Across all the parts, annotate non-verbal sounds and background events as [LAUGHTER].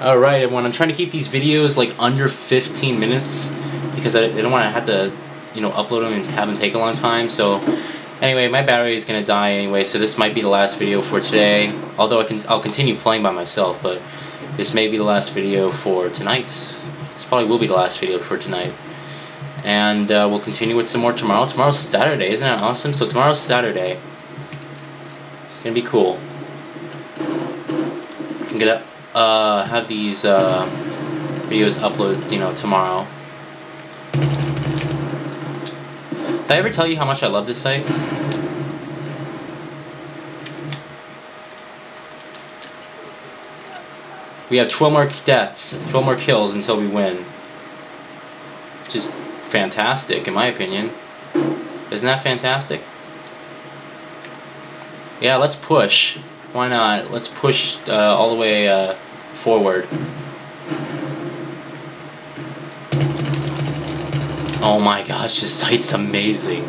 Alright, everyone, I'm trying to keep these videos like under 15 minutes because I, I don't want to have to, you know, upload them and have them take a long time. So, anyway, my battery is going to die anyway, so this might be the last video for today. Although I can, I'll continue playing by myself, but this may be the last video for tonight. This probably will be the last video for tonight. And uh, we'll continue with some more tomorrow. Tomorrow's Saturday, isn't that awesome? So tomorrow's Saturday. It's going to be cool. I'm going to uh, have these uh, videos uploaded, you know, tomorrow. Did I ever tell you how much I love this sight? We have 12 more deaths, 12 more kills until we win. Just fantastic, in my opinion. Isn't that fantastic? Yeah, let's push. Why not? Let's push uh, all the way uh, forward. Oh my gosh, this sight's amazing.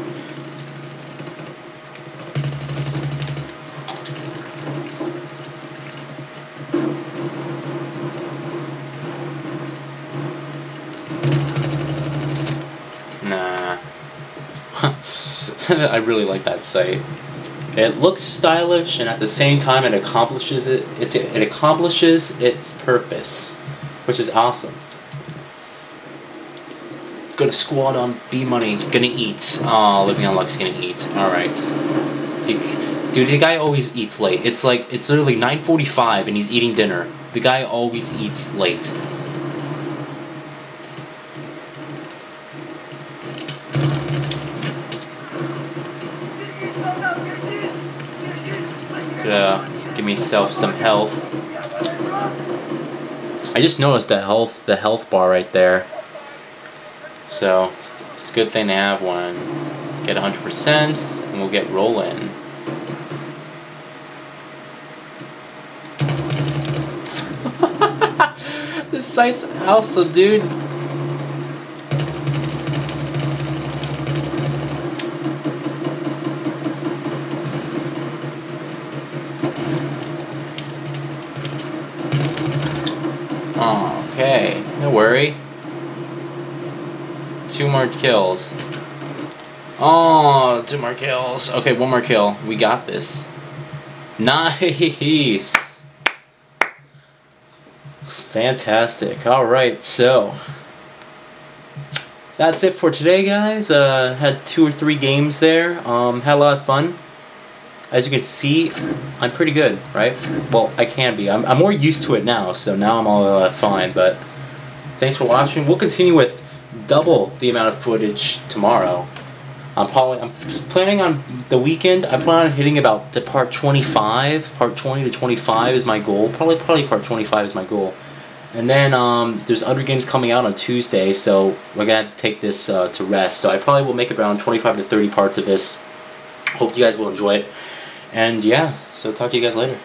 Nah. [LAUGHS] I really like that sight. It looks stylish, and at the same time, it accomplishes it. It's, it accomplishes its purpose, which is awesome. Gonna squad on B money. Gonna eat. Oh, Living on Luck's gonna eat. All right. Dude, the guy always eats late. It's like it's literally 9:45 and he's eating dinner. The guy always eats late. Uh, give myself some health. I just noticed that health, the health bar right there. So it's a good thing to have one. Get 100% and we'll get rolling. [LAUGHS] this sight's awesome, dude. Okay, no worry. Two more kills. Oh, two more kills. Okay, one more kill. We got this. Nice. Fantastic. Alright, so. That's it for today, guys. Uh, had two or three games there. Um, had a lot of fun as you can see, I'm pretty good, right? Well, I can be. I'm, I'm more used to it now, so now I'm all uh, fine, but thanks for watching. We'll continue with double the amount of footage tomorrow. I'm probably, I'm planning on the weekend, I plan on hitting about to part 25, part 20 to 25 is my goal, probably, probably part 25 is my goal. And then um, there's other games coming out on Tuesday, so we're going to have to take this uh, to rest. So I probably will make around 25 to 30 parts of this. Hope you guys will enjoy it. And yeah, so talk to you guys later.